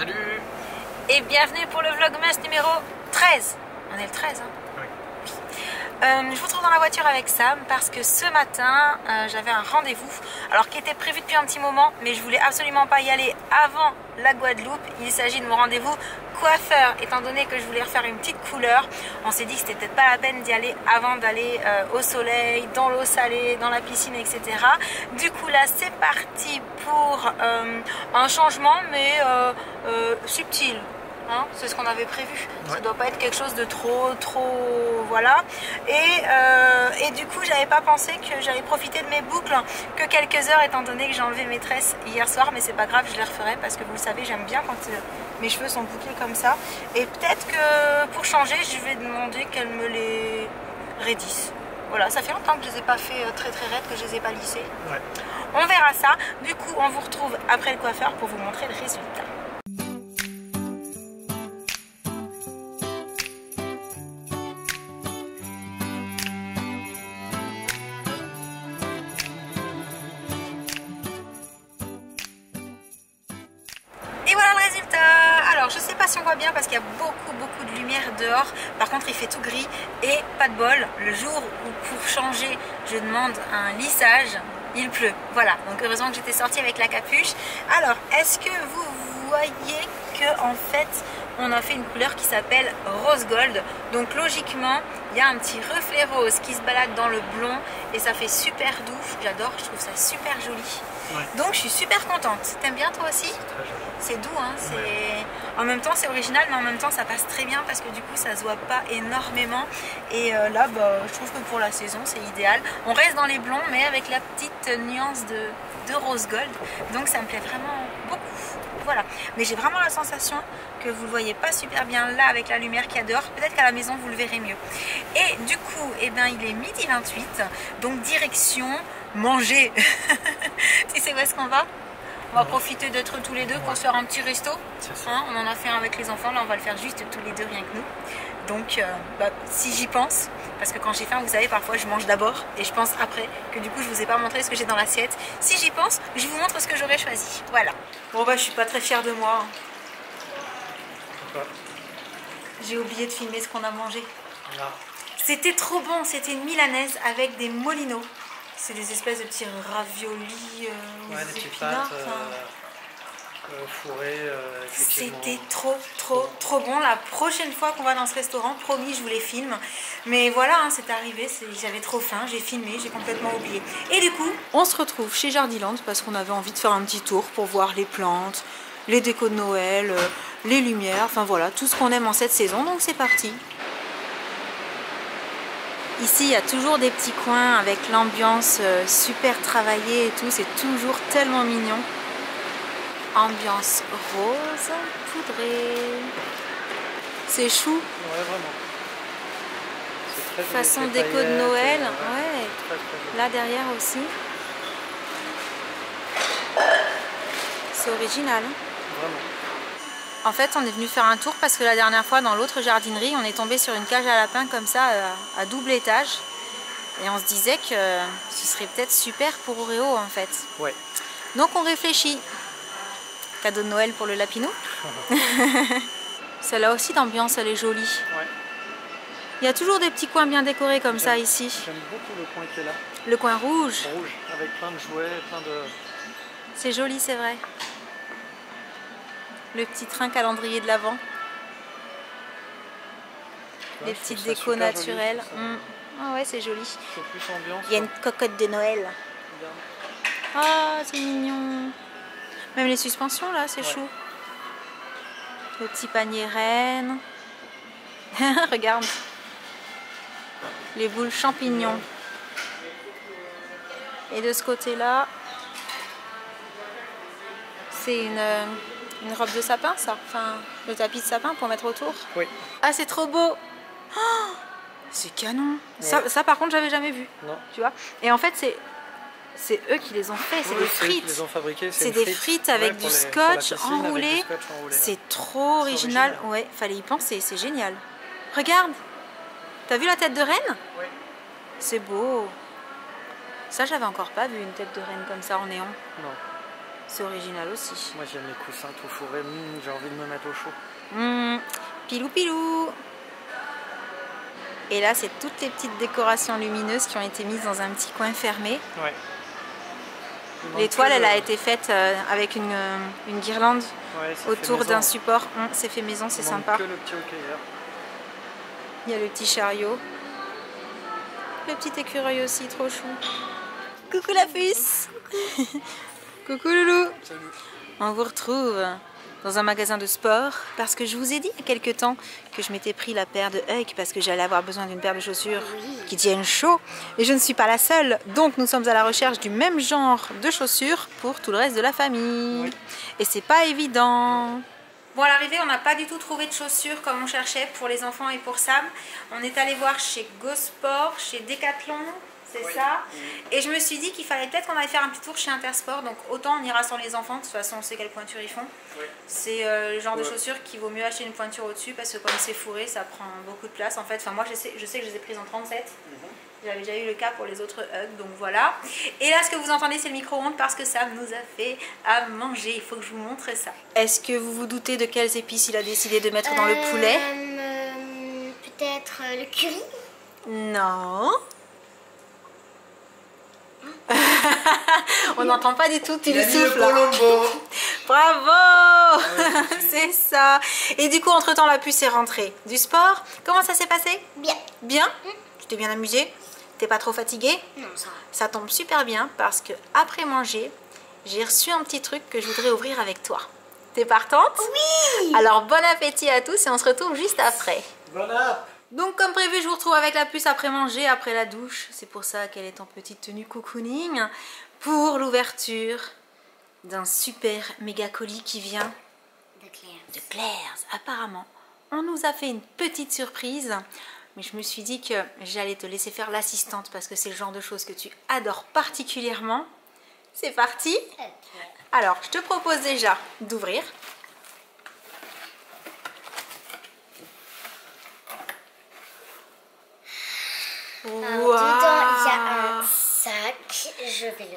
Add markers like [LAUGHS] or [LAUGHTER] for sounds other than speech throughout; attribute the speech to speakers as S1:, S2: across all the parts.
S1: Salut
S2: Et bienvenue pour le Vlogmas numéro 13. On est le 13, hein
S1: Oui.
S2: Euh, je vous retrouve dans la voiture avec Sam parce que ce matin euh, j'avais un rendez-vous alors qui était prévu depuis un petit moment mais je voulais absolument pas y aller avant la Guadeloupe. Il s'agit de mon rendez-vous coiffeur étant donné que je voulais refaire une petite couleur. On s'est dit que c'était peut-être pas la peine d'y aller avant d'aller euh, au soleil dans l'eau salée dans la piscine etc du coup là c'est parti pour un changement mais subtil Hein, c'est ce qu'on avait prévu. Ça
S1: Ouais.
S2: doit pas être quelque chose de trop, trop, voilà. Et, euh, et du coup, j'avais pas pensé que j'allais profiter de mes boucles que quelques heures, étant donné que j'ai enlevé mes tresses hier soir, mais c'est pas grave, je les referai parce que vous le savez, j'aime bien quand euh, mes cheveux sont bouclés comme ça. Et peut-être que pour changer, je vais demander qu'elle me les raidisse. Voilà, ça fait longtemps que je les ai pas fait euh, très très raides, que je les ai pas lissées.
S1: Ouais.
S2: On verra ça. Du coup, on vous retrouve après le coiffeur pour vous montrer le résultat. Bien parce qu'il y a beaucoup beaucoup de lumière dehors. Par contre il fait tout gris et pas de bol. Le jour où pour changer je demande un lissage, il pleut. Voilà, donc heureusement que j'étais sortie avec la capuche. Alors est-ce que vous voyez que en fait on a fait une couleur qui s'appelle rose gold? Donc logiquement il y a un petit reflet rose qui se balade dans le blond et ça fait super doux. J'adore, je trouve ça super joli.
S1: Ouais.
S2: Donc je suis super contente. T'aimes bien toi aussi c'est doux, hein. En même temps, c'est original, mais en même temps, ça passe très bien parce que du coup, ça se voit pas énormément. Et euh, là, bah, je trouve que pour la saison, c'est idéal. On reste dans les blonds, mais avec la petite nuance de, de rose gold. Donc, ça me plaît vraiment. Voilà. Mais j'ai vraiment la sensation que vous le voyez pas super bien là avec la lumière qu'il y a dehors. Peut-être qu'à la maison, vous le verrez mieux. Et du coup, eh ben, il est midi 28. Donc, direction manger. [LAUGHS] tu sais où est-ce qu'on va? On va profiter d'être tous les deux pour se faire un petit resto. Hein, on en a fait un avec les enfants, là on va le faire juste tous les deux, rien que nous. Donc euh, bah, si j'y pense, parce que quand j'ai faim, vous savez, parfois je mange d'abord et je pense après, que du coup je vous ai pas montré ce que j'ai dans l'assiette. Si j'y pense, je vous montre ce que j'aurais choisi. Voilà. Bon bah je suis pas très fière de moi.
S1: Pourquoi?
S2: J'ai oublié de filmer ce qu'on a mangé.
S1: Là.
S2: C'était trop bon, c'était une milanaise avec des molinos. C'est des espèces de petits raviolis euh,
S1: Ouais, des petites
S2: épinards,
S1: pâtes euh, euh, fourrées, euh.
S2: C'était trop, trop, trop bon. La prochaine fois qu'on va dans ce restaurant, promis, je vous les filme. Mais voilà, hein, c'est arrivé, j'avais trop faim, j'ai filmé, j'ai complètement oublié. Et du coup, on se retrouve chez Jardiland parce qu'on avait envie de faire un petit tour pour voir les plantes, les décos de Noël, les lumières, enfin voilà, tout ce qu'on aime en cette saison. Donc c'est parti. Ici, il y a toujours des petits coins avec l'ambiance euh, super travaillée et tout. C'est toujours tellement mignon. Ambiance rose, poudrée. C'est chou.
S1: Ouais, vraiment. C'est très
S2: Façon déco de Noël. Ouais.
S1: Très, très joli.
S2: Là derrière aussi. C'est original. hein.
S1: Vraiment.
S2: En fait, on est venu faire un tour parce que la dernière fois, dans l'autre jardinerie, on est tombé sur une cage à lapins comme ça, euh, à double étage. Et on se disait que ce serait peut-être super pour Oreo en fait.
S1: Ouais.
S2: Donc on réfléchit. Cadeau de Noël pour le lapinou. [LAUGHS] Celle-là aussi d'ambiance, elle est jolie.
S1: Ouais.
S2: Il y a toujours des petits coins bien décorés comme ça ici.
S1: J'aime beaucoup le coin qui est là.
S2: Le coin rouge,
S1: Rouge, avec plein de jouets, plein de.
S2: c'est joli, c'est vrai. Le petit train calendrier de l'Avent.
S1: Je
S2: petites décos
S1: joli,
S2: naturelles. Mm. Ah ouais, c'est joli.
S1: C'est plus ambiance.
S2: Il y a une cocotte de Noël. Ah, c'est mignon. Même les suspensions là, c'est
S1: Ouais.
S2: chou. Le petit panier reine. [LAUGHS] Regarde. Les boules champignons. Et de ce côté-là, c'est une, euh, une robe de sapin, ça. Enfin, le tapis de sapin pour mettre autour.
S1: Oui.
S2: Ah, c'est trop beau. Oh, c'est canon. Ça,
S1: Ouais.
S2: ça, par contre, j'avais jamais vu.
S1: Non.
S2: Tu vois? Et en fait, c'est c'est eux qui les ont fait. C'est
S1: Oui,
S2: des frites.
S1: les ont fabriqués.
S2: C'est des
S1: frite.
S2: frites avec
S1: Ouais,
S2: du
S1: les-
S2: scotch
S1: piscine, avec du
S2: enroulé.
S1: scotch enroulé.
S2: C'est trop original.
S1: original.
S2: Ouais, fallait y penser. C'est génial. Regarde. T'as vu la tête de reine?
S1: Oui.
S2: C'est beau. Ça, j'avais encore pas vu une tête de reine comme ça en néon.
S1: Non.
S2: C'est original aussi.
S1: Moi j'aime les coussins tout fourrés. Mmh, J'ai envie de me mettre au chaud.
S2: Mmh, pilou pilou. Et là, c'est toutes les petites décorations lumineuses qui ont été mises dans un petit coin fermé.
S1: Ouais.
S2: L'étoile, elle
S1: le-
S2: a été faite euh, avec une, euh, une guirlande
S1: Ouais,
S2: autour d'un support. Hum, c'est fait maison, c'est sympa.
S1: que le petit hockeyeur.
S2: Il y a le petit chariot. Le petit écureuil aussi, trop chou. Coucou la puce [LAUGHS] Coucou Loulou
S1: Salut.
S2: On vous retrouve dans un magasin de sport parce que je vous ai dit il y a quelques temps que je m'étais pris la paire de Huck parce que j'allais avoir besoin d'une paire de chaussures qui tiennent chaud et je ne suis pas la seule donc nous sommes à la recherche du même genre de chaussures pour tout le reste de la famille
S1: Oui.
S2: et c'est pas évident Bon, à l'arrivée, on n'a pas du tout trouvé de chaussures comme on cherchait pour les enfants et pour Sam. On est allé voir chez Gosport, chez Decathlon, c'est
S1: Oui.
S2: ça. Et je me suis dit qu'il fallait peut-être qu'on aille faire un petit tour chez Intersport. Donc autant on ira sans les enfants, de toute façon on sait quelle pointure ils font.
S1: Oui.
S2: C'est euh, le genre de chaussures qu'il vaut mieux acheter une pointure au-dessus parce que comme c'est fourré, ça prend beaucoup de place en fait. Enfin moi je sais, je sais que je les ai prises en 37. J'avais déjà eu le cas pour les autres Hugs, donc voilà. Et là, ce que vous entendez, c'est le micro-ondes parce que Sam nous a fait à manger. Il faut que je vous montre ça. Est-ce que vous vous doutez de quelles épices il a décidé de mettre dans le poulet?
S3: Euh, Peut-être euh, le curry?
S2: Non. [LAUGHS] On n'entend pas du tout, tu le souffles. [LAUGHS] Bravo [LAUGHS] C'est ça. Et du coup, entre-temps, la puce est rentrée du sport. Comment ça s'est passé?
S3: Bien.
S2: Bien? Tu t'es bien amusé? T'es pas trop fatigué?
S3: Non, ça va.
S2: Ça tombe super bien parce que après manger, j'ai reçu un petit truc que je voudrais ouvrir avec toi. T'es partante?
S3: Oui
S2: Alors bon appétit à tous et on se retrouve juste après.
S1: Bon app
S2: Donc comme prévu, je vous retrouve avec la puce après manger, après la douche. C'est pour ça qu'elle est en petite tenue cocooning pour l'ouverture d'un super méga colis qui vient
S3: De Claire.
S2: de Claire's. Apparemment, on nous a fait une petite surprise. Mais je me suis dit que j'allais te laisser faire l'assistante parce que c'est le genre de choses que tu adores particulièrement. C'est parti. Alors, je te propose déjà d'ouvrir.
S3: Alors, dedans, il y a un sac. Je vais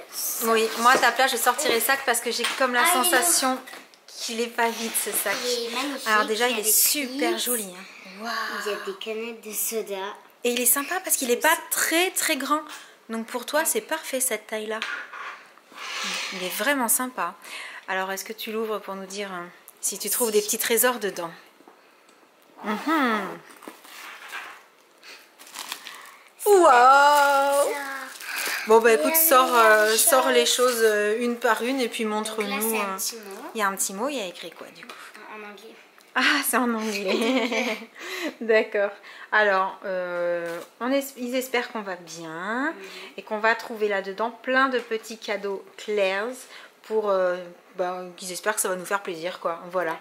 S3: le
S2: Oui, moi à ta place, je sortirai le sac parce que j'ai comme la
S3: Ah,
S2: sensation qu'il est pas vide ce sac.
S3: Il est magnifique.
S2: Alors déjà,
S3: il
S2: est super
S3: clips.
S2: joli. hein.
S3: Il y a des canettes de soda.
S2: Et il est sympa parce qu'il n'est pas très très grand. Donc pour toi, c'est parfait cette taille-là. Il est vraiment sympa. Alors, est-ce que tu l'ouvres pour nous dire hein, si tu trouves des petits trésors dedans? Mhm. Waouh Bon bah écoute, sors, euh, sors les choses euh, une par une et puis montre-nous. euh, Il y a un petit mot, il y a écrit quoi du coup?
S3: En anglais.
S2: Ah, c'est en anglais. [LAUGHS] D'accord. Alors, on es- ils espèrent qu'on va bien et qu'on va trouver là-dedans plein de petits cadeaux Claire's pour bah, qu'ils espèrent que ça va nous faire plaisir, quoi. Voilà.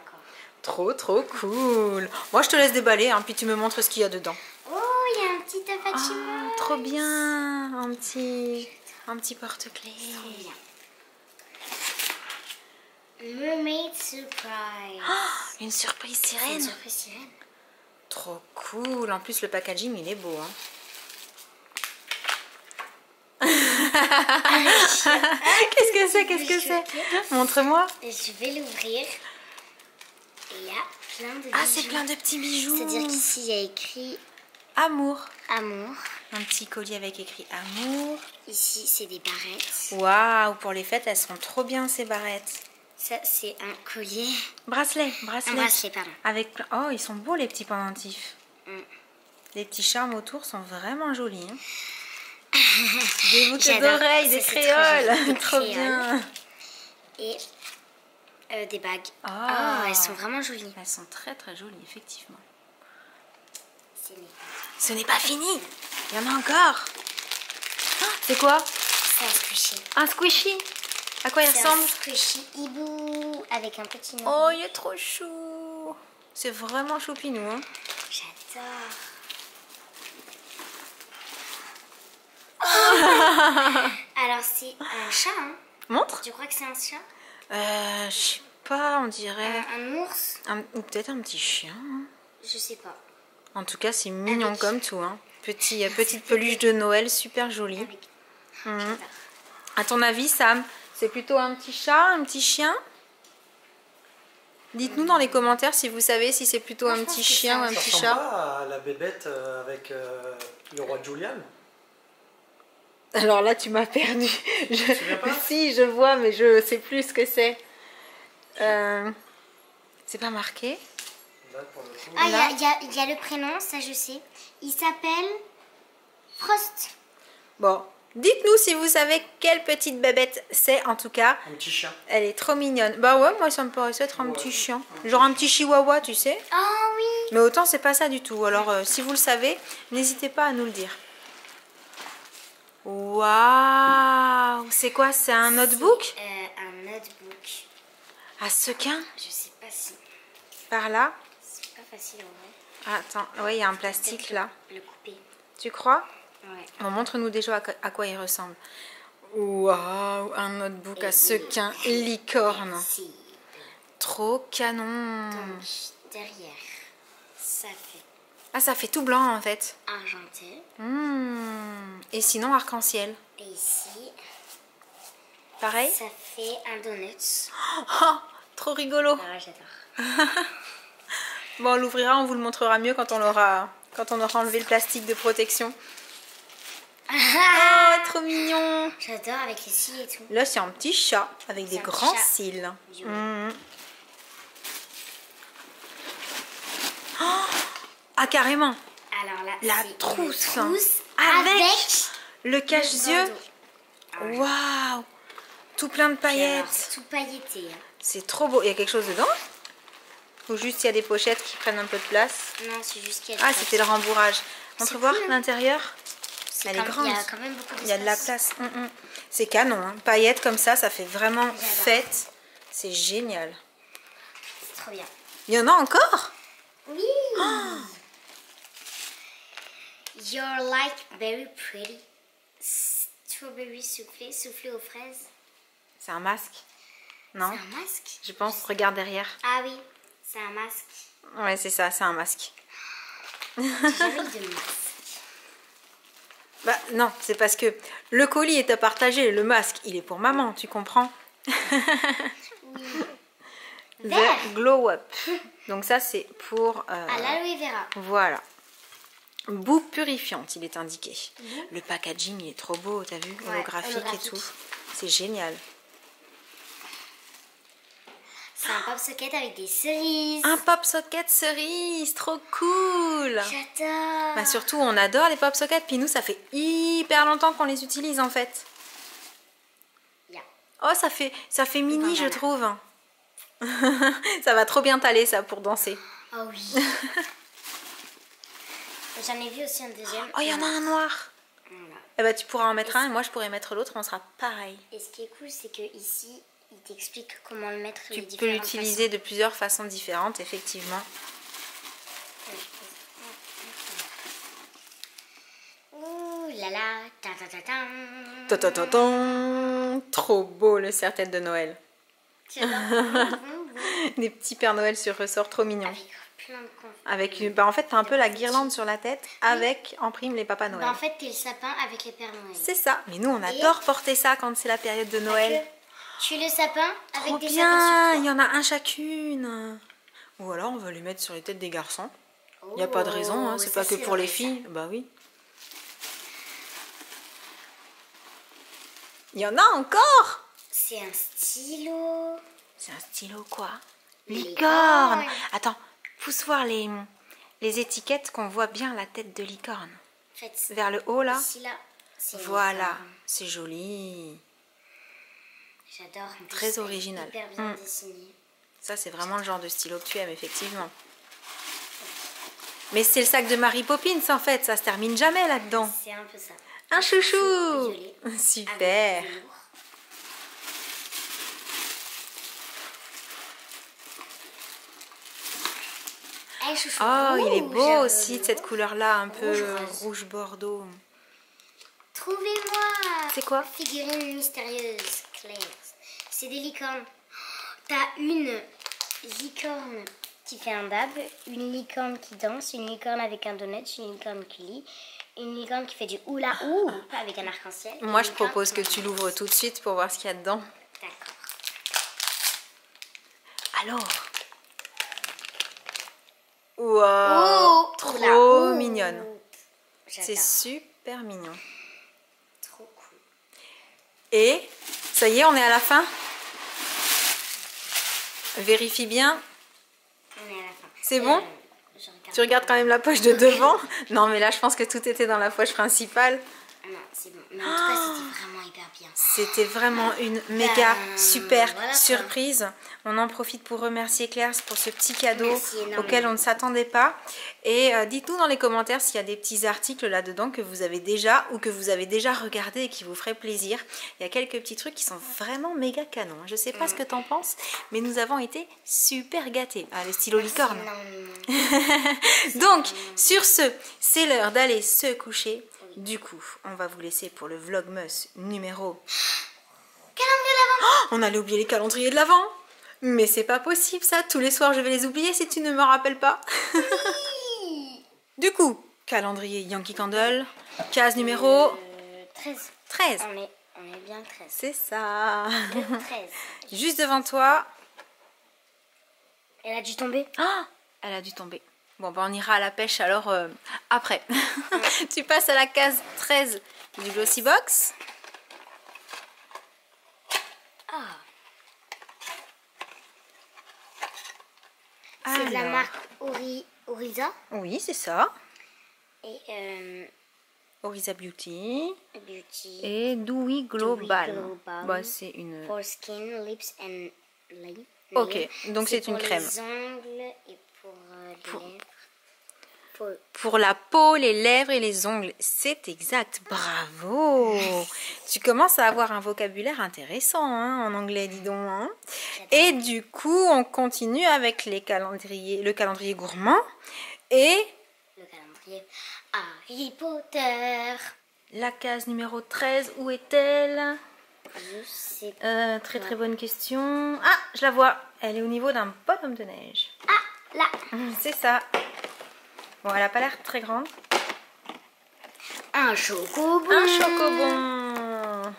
S2: Trop, trop cool. Moi, je te laisse déballer, hein, puis tu me montres ce qu'il y a dedans.
S3: Oh,
S2: Ah, trop bien. Un petit, un petit porte-clés.
S3: Mermaid Surprise.
S2: Une surprise
S3: C'est une
S2: sirène.
S3: surprise sirène.
S2: Trop cool. En plus, le packaging, il est beau. Hein. [LAUGHS] Qu'est-ce que c'est Qu'est-ce que c'est Montre-moi.
S3: Je vais l'ouvrir. Et il y a plein de
S2: Ah, c'est
S3: bijoux.
S2: plein de petits bijoux.
S3: C'est-à-dire qu'ici, il y a écrit
S2: Amour.
S3: amour.
S2: Un petit collier avec écrit amour.
S3: Ici, c'est des barrettes.
S2: Waouh, pour les fêtes, elles seront trop bien ces barrettes.
S3: Ça, c'est un collier.
S2: Bracelet,
S3: Un
S2: bracelet.
S3: bracelet, pardon.
S2: Avec Oh, ils sont beaux les petits pendentifs.
S3: Mm.
S2: Les petits charmes autour sont vraiment jolis. hein. [LAUGHS] des boucles d'oreilles, des [LAUGHS]
S3: trop
S2: créoles.
S3: Des
S2: Trop
S3: créoles.
S2: bien.
S3: Et euh, des bagues.
S2: Ah.
S3: Oh, elles sont vraiment jolies.
S2: Elles sont très très jolies, effectivement.
S3: C'est les-
S2: Ce n'est pas fini. Il y en a encore. Ah, c'est quoi?
S3: C'est un squishy.
S2: Un squishy? À quoi il ressemble
S3: un squishy hibou avec un petit nom.
S2: Oh, il est trop chou. C'est vraiment choupinou. Hein.
S3: J'adore. [LAUGHS] Alors, c'est un chat, hein
S2: Montre.
S3: Je crois que c'est un chat.
S2: Euh, je sais pas, on dirait.
S3: Un, un ours?
S2: Un- ou peut-être un petit chien. hein.
S3: Je sais pas.
S2: En tout cas, c'est mignon
S3: Avec-
S2: comme tout. Hein. Petit, euh, petite peluche de Noël, super jolie.
S3: Avec...
S2: Mhm. À ton avis, Sam, C'est plutôt un petit chat, un petit chien? Dites-nous dans les commentaires si vous savez si c'est plutôt
S3: Moi,
S2: un petit chien ou
S3: un
S2: petit
S1: ressemble
S2: chat.
S1: pas à la bébête euh, avec euh, le roi Julian.
S2: Alors là, tu m'as perdu. Je...
S1: pas? [LAUGHS]
S2: Si, je vois, mais je sais plus ce que c'est. Euh, C'est pas marqué
S1: Là, pour le coup.
S3: Ah, il y a, y y le prénom, ça je sais. Il s'appelle Frost.
S2: Bon, dites-nous si vous savez quelle petite bébête c'est en tout cas.
S1: Un petit chien.
S2: Elle est trop mignonne. Bah ouais, moi ça me paraissait être un
S1: Ouais.
S2: petit chien. Genre un petit chihuahua, tu sais.
S3: Oh oui.
S2: Mais autant c'est pas ça du tout. Alors euh, si vous le savez, n'hésitez pas à nous le dire. Waouh C'est quoi? C'est un notebook?
S3: Euh, un notebook.
S2: À sequin
S3: Je sais pas si.
S2: Par là?
S3: C'est pas facile en vrai.
S2: Attends, ouais, il y a un plastique là.
S3: Le couper.
S2: Tu crois?
S3: Ouais.
S2: Bon, montre-nous déjà à quoi- il ressemble. Waouh Un notebook à sequin licorne.
S3: Si.
S2: Trop canon
S3: Donc, derrière, ça fait
S2: Ah, ça fait tout blanc en fait.
S3: argenté.
S2: Hmm. Et sinon arc-en-ciel.
S3: Et ici,
S2: Pareil
S3: ça fait un donut.
S2: Oh, trop rigolo.
S3: Ah, j'adore. [LAUGHS]
S2: Bon, on l'ouvrira, on vous le montrera mieux quand on l'aura quand on aura enlevé le plastique de protection. Oh, trop mignon.
S3: J'adore avec les cils et tout.
S2: Là, c'est un petit chat avec des grands cils. Mhm. Oh, ah, carrément.
S3: Alors là,
S2: La
S3: c'est une
S2: trousse.
S3: trousse
S2: Avec
S3: avec,
S2: Le cache-yeux.
S3: bandeau.
S2: Waouh. Tout plein de paillettes.
S3: c'est tout pailleté. hein.
S2: C'est trop beau. Il y a quelque chose dedans? Ou juste il y a des pochettes qui prennent un peu de place
S3: Non, c'est juste qu'il y a
S2: Ah, c'était le rembourrage. Montre
S3: C'est
S2: voir l'intérieur. Elle est grande.
S3: Il y a quand même beaucoup
S2: Il y a de la place. Mm, mm. C'est canon. Hein. Paillettes comme ça, ça fait vraiment fête. C'est génial.
S3: C'est trop bien.
S2: Il y en a encore?
S3: Oui. [GASPS] You're like very pretty. Strawberry soufflé, soufflé aux fraises.
S2: C'est un masque? Non?
S3: C'est un masque?
S2: Je pense, regarde derrière.
S3: Ah oui, c'est un masque.
S2: Ouais, c'est ça, c'est un masque.
S3: J'ai jamais eu [LAUGHS] de masque.
S2: Bah non, c'est parce que le colis est à partager, le masque, il est pour maman, tu comprends? The. Glow Up. Donc ça, c'est pour... euh,
S3: À l'aloe vera.
S2: Voilà. Boue purifiante, il est indiqué. Le packaging, il est trop beau, t'as vu?
S3: Ouais,
S2: Holographique et tout. C'est génial.
S3: C'est un pop socket avec des cerises.
S2: Un pop socket cerise, trop cool
S3: J'adore.
S2: Bah surtout, on adore les pop sockets, puis nous, ça fait hyper longtemps qu'on les utilise en fait.
S3: Yeah.
S2: Oh, ça fait, ça fait mini, je trouve. [LAUGHS] ça va trop bien t'aller, ça, pour danser.
S3: Oh oui. [LAUGHS] J'en ai vu aussi un deuxième.
S2: Oh, il y en a un noir
S3: Voilà.
S2: Eh bah, tu pourras en mettre un, et moi, je pourrais mettre l'autre, on sera pareil.
S3: Et ce qui est cool, c'est que ici, il t'explique comment le mettre.
S2: Tu
S3: les
S2: peux l'utiliser de plusieurs façons différentes, effectivement.
S3: Ouh là là, ta ta ta ta.
S2: Ta-ta-ta-tan. Trop beau le serre-tête de Noël. [LAUGHS] Des petits Pères Noël sur ressort, trop mignons.
S3: Avec plein de confettis.
S2: Avec une... bah, en fait, t'as un peu la guirlande sur la tête, avec en prime les Papas Noël.
S3: Bah, en fait, t'es le sapin avec les Pères Noël.
S2: C'est ça. Mais nous, on adore porter ça quand c'est la période de Noël.
S3: Tu le sapin avec
S2: Trop
S3: des
S2: bien. Il y en a un chacune. Ou alors, on va les mettre sur les têtes des garçons. Il n'y a pas de
S3: Oh,
S2: raison, hein, c'est pas que pour les
S3: vrai, ça.
S2: filles. Bah oui. Il y en a encore
S3: C'est un stylo.
S2: C'est un stylo quoi
S3: Licorne.
S2: Licorne Attends, pousse voir les, les étiquettes qu'on voit bien la tête de licorne. Vers le haut là
S3: ici
S2: Voilà, c'est joli.
S3: J'adore.
S2: Très original.
S3: Hyper bien
S2: Mm.
S3: dessiné.
S2: Ça, c'est vraiment le genre de stylo que tu aimes, effectivement. Mais c'est le sac de Mary Poppins en fait, ça se termine jamais là-dedans.
S3: C'est un peu ça.
S2: Un chouchou. [LAUGHS] Super.
S3: Eh, chouchou.
S2: Oh, il est beau aussi de cette couleur-là, un peu
S3: Rouge rose.
S2: rouge bordeaux.
S3: Trouvez-moi
S2: C'est quoi?
S3: Figurine mystérieuse, Claire. C'est des licornes. T'as une licorne qui fait un dab, une licorne qui danse, une licorne avec un donut, une licorne qui lit, une licorne qui fait du hula ou avec un arc-en-ciel.
S2: Moi, je propose que tu l'ouvres tout de suite pour voir ce qu'il y a dedans. Alors. Wow.
S3: Oh,
S2: trop
S3: oula,
S2: mignonne. C'est super mignon.
S3: trop cool.
S2: Et ça y est, on est à la fin? Vérifie bien. C'est bon
S3: Euh, regarde.
S2: Tu regardes quand même la poche de devant Non, mais là, je pense que tout était dans la poche principale.
S3: Ah non, c'est bon. Mais en tout cas, c'était vraiment hyper bien.
S2: C'était vraiment une méga
S3: Ben,
S2: super
S3: voilà
S2: surprise. On en profite pour remercier Claire pour ce petit cadeau auquel on ne s'attendait pas. Et euh, dites-nous dans les commentaires s'il y a des petits articles là-dedans que vous avez déjà ou que vous avez déjà regardé et qui vous feraient plaisir. Il y a quelques petits trucs qui sont vraiment méga canons. Je sais pas ce que t'en penses, mais nous avons été super gâtés. Ah, le stylo licorne. Donc, sur ce, c'est l'heure d'aller se coucher. Du coup, on va vous laisser pour le Vlogmas numéro.
S3: Calendrier d'avant.
S2: Oh, on allait oublier les calendriers de l'avant. Mais c'est pas possible ça. Tous les soirs, je vais les oublier si tu ne me rappelles pas. du coup, calendrier Yankee Candle, case numéro
S3: Euh, 13.
S2: 13.
S3: On est, on est bien 13.
S2: C'est ça.
S3: Le 13.
S2: Juste devant toi.
S3: Elle a dû tomber.
S2: Ah, elle a dû tomber. Bon, bah on ira à la pêche alors euh, après. [LAUGHS] tu passes à la case 13 du Glossy Box.
S3: Ah. C'est de la marque Ori, Oriza.
S2: Oui, c'est ça.
S3: Et euh,
S2: Orisa Beauty.
S3: Beauty.
S2: Et Dewy Global.
S3: Global.
S2: Bah, c'est une...
S3: For skin, lips and lip.
S2: Ok, donc c'est une
S3: pour
S2: crème.
S3: les ongles et pour euh. Pour-
S2: Pour la peau, les lèvres et les ongles. C'est exact. Bravo. tu commences à avoir un vocabulaire intéressant hein, en anglais, dis donc. hein. Et du coup, on continue avec les calendriers, le calendrier gourmand et
S3: Le calendrier Harry Potter.
S2: la case numéro 13. Où est-elle?
S3: Je sais
S2: Euh, Très très bonne question. Ah, je la vois. Elle est au niveau d'un bonhomme de neige.
S3: Là.
S2: C'est ça. Bon, elle a pas l'air très grande.
S3: Un chocobon.
S2: Un chocobon.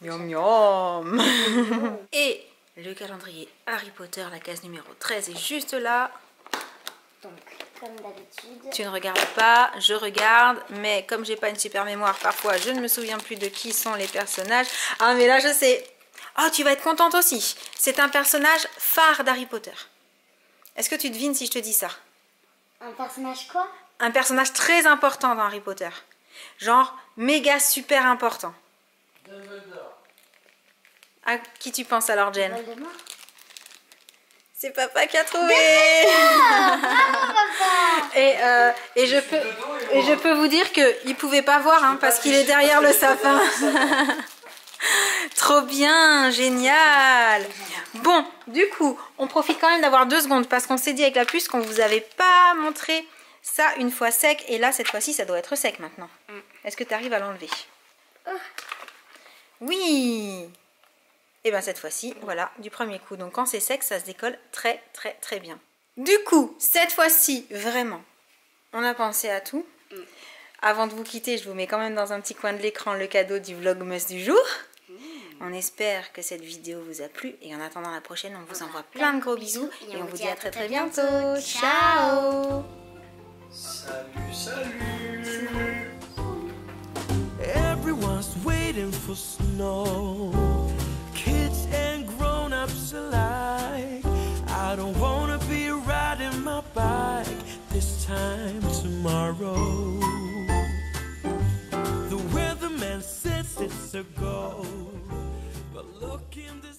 S2: Miam miam. [LAUGHS] Et le calendrier Harry Potter, la case numéro 13 est juste là.
S3: Donc, comme d'habitude.
S2: Tu ne regardes pas, je regarde, mais comme j'ai pas une super mémoire, parfois je ne me souviens plus de qui sont les personnages. Ah, mais là je sais. Oh, tu vas être contente aussi. C'est un personnage phare d'Harry Potter. Est-ce que tu devines si je te dis ça?
S3: Un personnage quoi?
S2: Un personnage très important dans Harry Potter. Genre méga super important. À qui tu penses alors, Jen
S3: Voldemort
S2: C'est papa qui a trouvé. [LAUGHS] et, euh, et je peux et je peux vous dire que il pouvait pas voir hein, parce qu'il est derrière le sapin. [LAUGHS] Trop bien, génial. Bon, du coup, on profite quand même d'avoir deux secondes parce qu'on s'est dit avec la puce qu'on vous avait pas montré ça une fois sec et là cette fois-ci ça doit être sec maintenant. Est-ce que tu arrives à l'enlever? Oui. Et bien cette fois-ci, voilà, du premier coup. Donc quand c'est sec, ça se décolle très très très bien. Du coup, cette fois-ci, vraiment, on a pensé à tout. Avant de vous quitter, je vous mets quand même dans un petit coin de l'écran le cadeau du vlogmas du jour. On espère que cette vidéo vous a plu et en attendant la prochaine, on vous envoie plein de gros bisous et on vous dit à très très bientôt. Ciao
S1: Salut, salut
S4: Everyone's waiting for snow. Kids and grown-ups alike. I don't wanna be riding my bike this time tomorrow. The weatherman says it's a go. in the